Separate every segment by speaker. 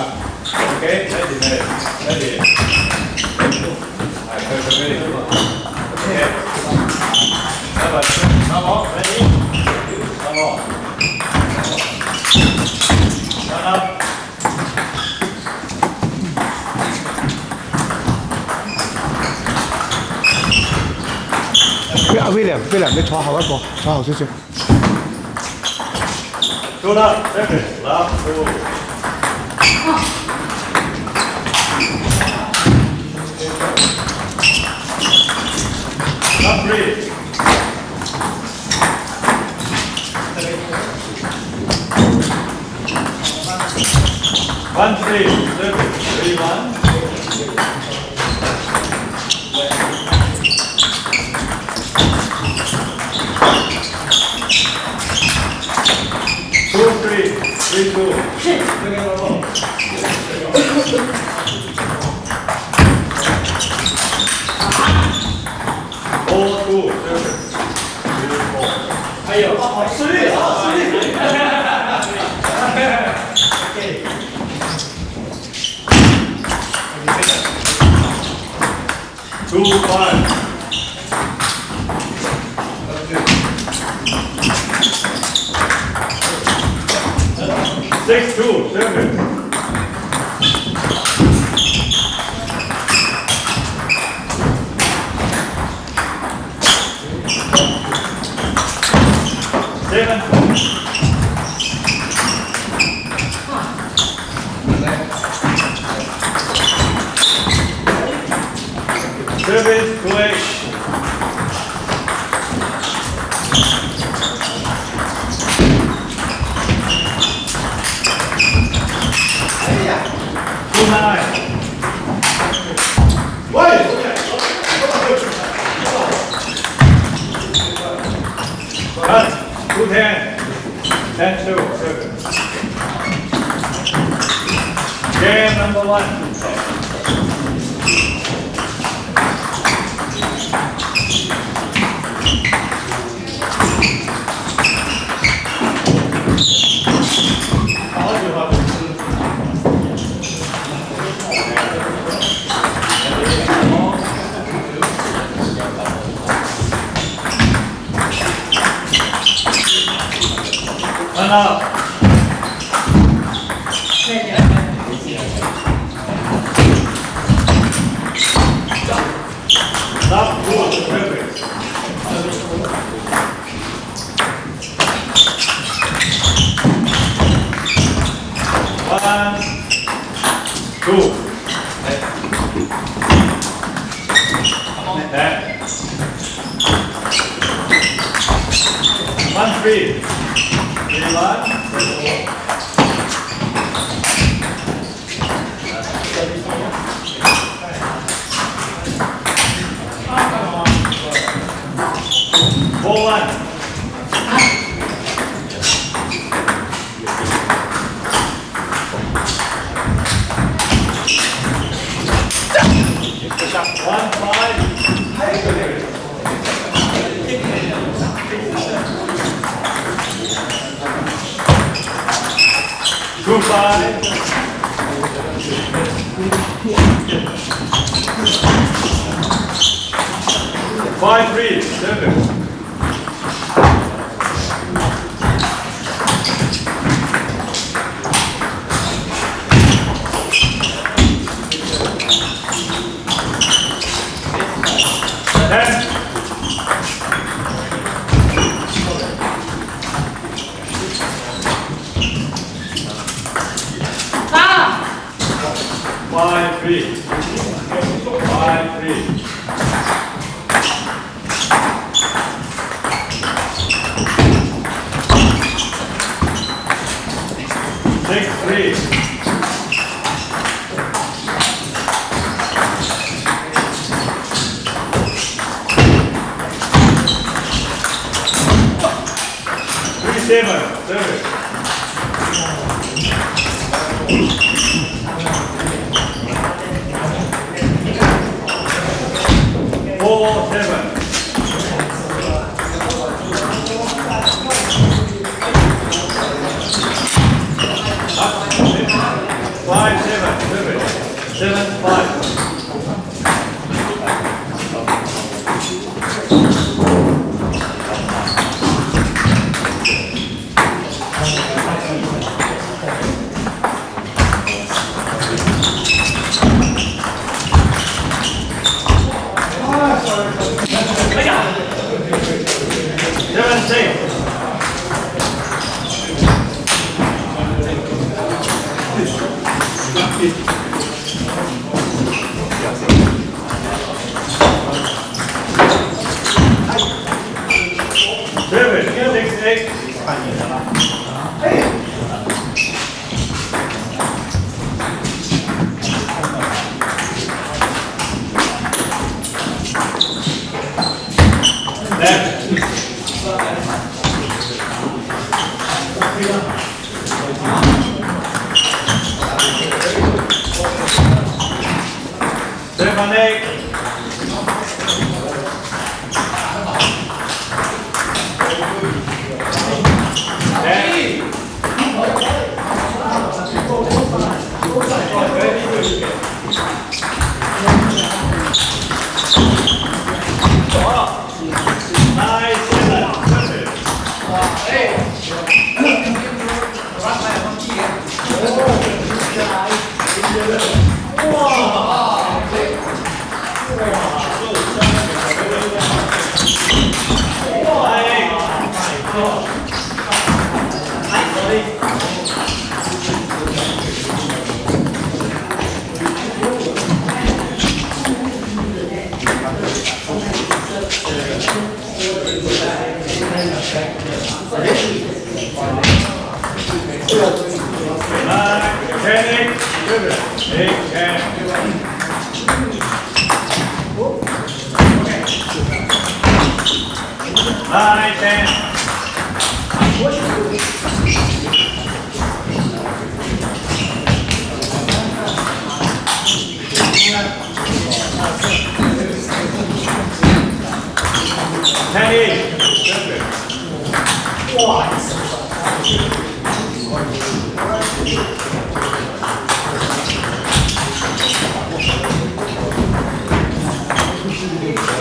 Speaker 1: Okay, ready, ready, ready. I perfect, ready. Okay. Come on, come on, ready? Come on. Stand up.
Speaker 2: 威威廉，威廉，你坐後一個，坐後少少。
Speaker 1: Good up, seven, left, 是。Two, five. Six, two, seven. Service to eight. Two nine. Cut. Up. Three. One. Four, one. Five. Five, three, seven. Five, three. Five, three. Six, three. Three, seven, seven. seven, five. Seven, はい、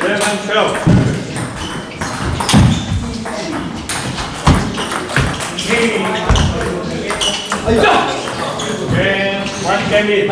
Speaker 1: Game one, game.